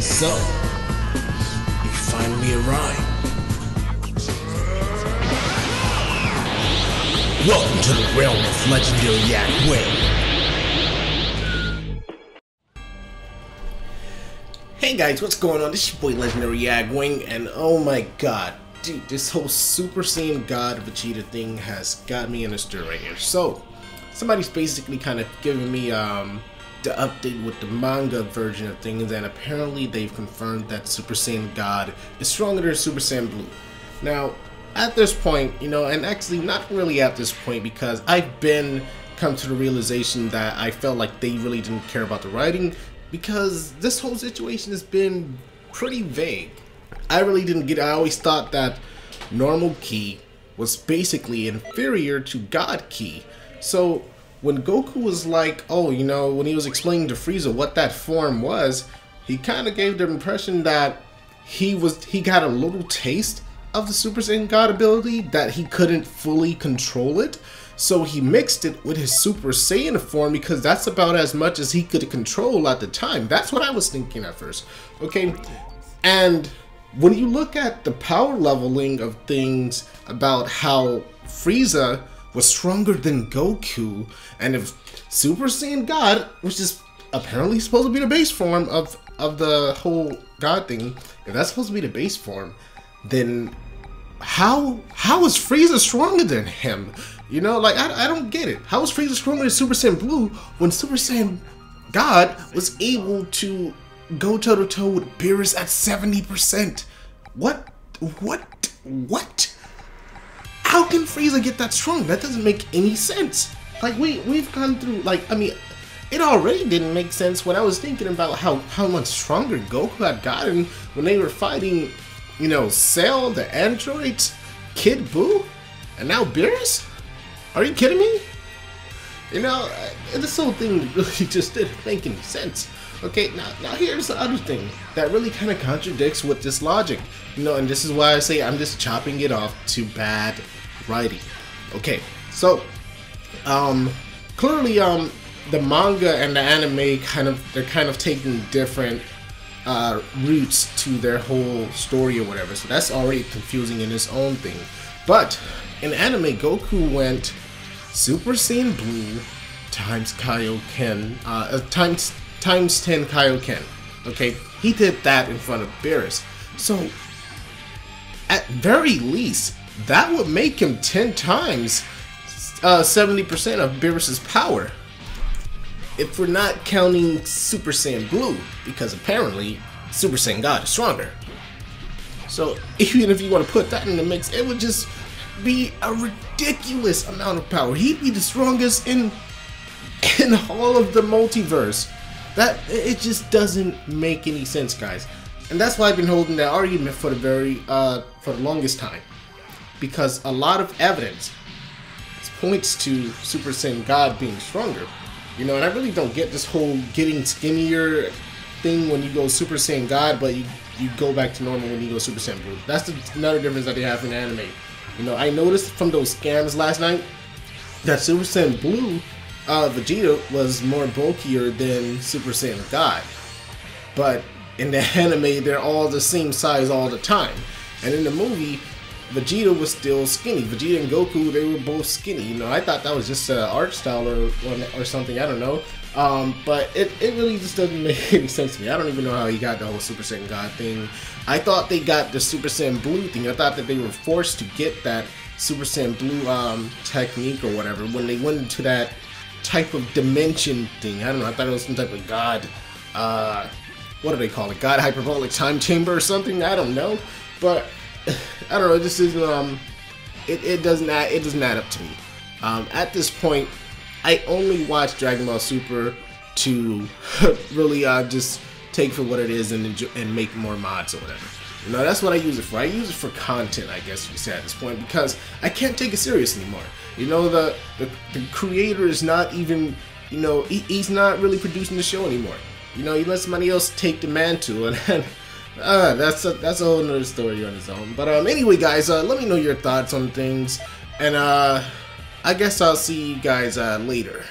So, you finally arrived. Welcome to the realm of legendary Yak Wing. Hey guys, what's going on? This is your boy Legendary Agwang, and oh my god, dude, this whole Super Saiyan God Vegeta thing has got me in a stir right here. So, somebody's basically kind of giving me um the update with the manga version of things, and apparently they've confirmed that Super Saiyan God is stronger than Super Saiyan Blue. Now, at this point, you know, and actually not really at this point because I've been come to the realization that I felt like they really didn't care about the writing because this whole situation has been pretty vague. I really didn't get I always thought that normal ki was basically inferior to God ki. So when Goku was like, oh, you know, when he was explaining to Frieza what that form was, he kind of gave the impression that he was he got a little taste of the Super Saiyan God ability that he couldn't fully control it. So he mixed it with his Super Saiyan form because that's about as much as he could control at the time. That's what I was thinking at first. Okay. And when you look at the power leveling of things about how Frieza was stronger than Goku, and if Super Saiyan God, which is apparently supposed to be the base form of of the whole God thing, if that's supposed to be the base form, then how how is Frieza stronger than him? You know, like I, I don't get it. How is Frieza stronger than Super Saiyan Blue when Super Saiyan God was able to go toe to toe with Beerus at seventy percent? What? What? What? How can Frieza get that strong? That doesn't make any sense. Like we we've gone through like I mean it already didn't make sense when I was thinking about how, how much stronger Goku had gotten when they were fighting, you know, Cell, the androids, Kid Buu, and now Beerus? Are you kidding me? You know, uh, this whole thing really just didn't make any sense. Okay, now, now here's the other thing that really kind of contradicts with this logic. You know, and this is why I say I'm just chopping it off to bad Okay, so, um, clearly, um, the manga and the anime kind of they're kind of taking different uh, routes to their whole story or whatever. So that's already confusing in its own thing. But in anime, Goku went Super Saiyan Blue times Kaioken, uh, uh, times times ten Kaioken. Okay, he did that in front of Beerus. So at very least, that would make him ten times uh, 70% of Beerus's power if we're not counting Super Saiyan Blue, because apparently Super Saiyan God is stronger. So even if you want to put that in the mix, it would just be a ridiculous amount of power. He'd be the strongest in in all of the multiverse. That it just doesn't make any sense, guys. And that's why I've been holding that argument for the very uh, for the longest time, because a lot of evidence points to Super Saiyan God being stronger. You know, and I really don't get this whole getting skinnier thing when you go Super Saiyan God, but you you go back to normal when you go Super Saiyan Blue. That's the, another difference that they have in anime. You know, I noticed from those scans last night that Super Saiyan Blue, uh, Vegeta was more bulkier than Super Saiyan God. But in the anime, they're all the same size all the time. And in the movie, Vegeta was still skinny. Vegeta and Goku, they were both skinny. You know, I thought that was just an art style or, or, something. I don't know. Um, but it, it really just doesn't make any sense to me. I don't even know how he got the whole Super Saiyan God thing. I thought they got the Super Saiyan Blue thing. I thought that they were forced to get that Super Saiyan Blue um, technique or whatever when they went into that type of dimension thing. I don't know. I thought it was some type of God. Uh, what do they call it? God hyperbolic time chamber or something? I don't know. But I don't know. This is um, it, it doesn't add it doesn't add up to me. Um, at this point, I only watch Dragon Ball Super to really uh, just take for what it is and enjoy, and make more mods or whatever. You know, that's what I use it for. I use it for content, I guess you say at this point, because I can't take it serious anymore. You know, the the, the creator is not even, you know, he, he's not really producing the show anymore. You know, he lets somebody else take the mantle, and uh, that's a, that's a whole nother story on its own. But um, anyway, guys, uh, let me know your thoughts on things, and uh, I guess I'll see you guys uh, later.